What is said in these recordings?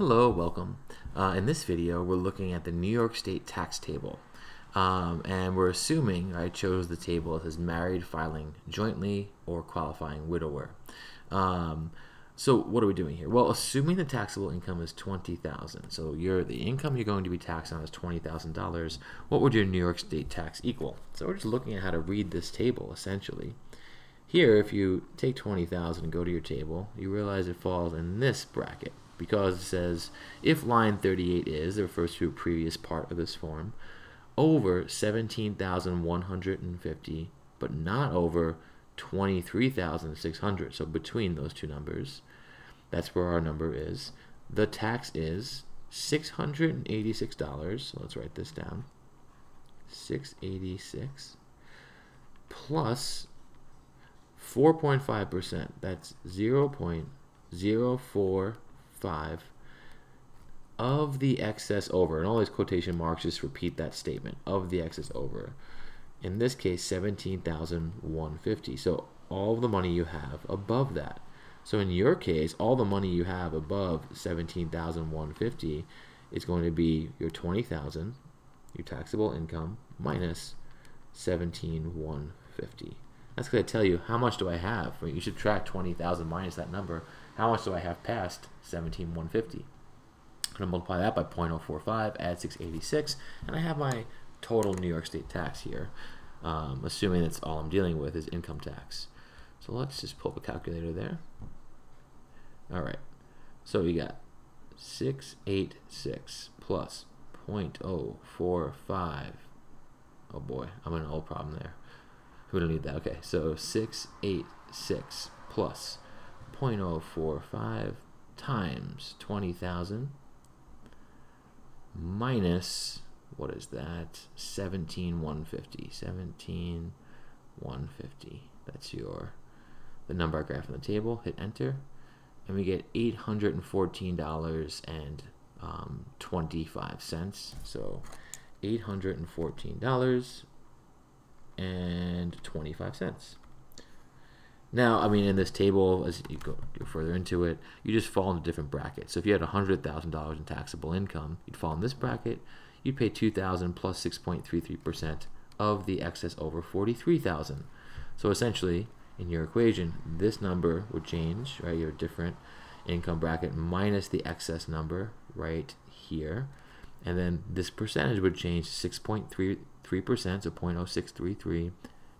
Hello, welcome. Uh, in this video, we're looking at the New York State tax table. Um, and we're assuming I chose the table that says married filing jointly or qualifying widower. Um, so what are we doing here? Well, assuming the taxable income is twenty thousand, so your the income you're going to be taxed on is twenty thousand dollars. What would your New York State tax equal? So we're just looking at how to read this table essentially. Here, if you take twenty thousand and go to your table, you realize it falls in this bracket because it says if line 38 is, it refers to a previous part of this form, over 17,150, but not over 23,600. So between those two numbers, that's where our number is. The tax is $686. So let's write this down. 686 plus 4.5%. That's 0.045 of the excess over. And all these quotation marks just repeat that statement of the excess over. In this case, 17,150. So all the money you have above that. So in your case, all the money you have above 17,150 is going to be your 20,000, your taxable income minus 17,150. That's going to tell you how much do I have. I mean, you should track 20,000 minus that number. How much do I have past 17,150? I'm going to multiply that by 0.045, add 686, and I have my total New York State tax here, um, assuming that's all I'm dealing with is income tax. So let's just pull up a calculator there. All right, so we got 686 plus 0.045. Oh boy, I'm in an old problem there. We don't need that. Okay, so 686 plus 0.045 times 20,000 minus what is that? 17150 17150 that's your the number I graph on the table. Hit enter. And we get $814 and um, 25 cents. So $814 and 25 cents now, I mean, in this table, as you go, go, further into it, you just fall into different brackets. So if you had $100,000 in taxable income, you'd fall in this bracket. You'd pay 2000 plus 6.33% of the excess over 43000 So essentially, in your equation, this number would change, right? Your different income bracket minus the excess number right here. And then this percentage would change 6.33%, so 0.0633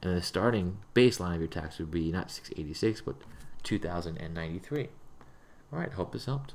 and the starting baseline of your tax would be not 686 but 2093 all right hope this helped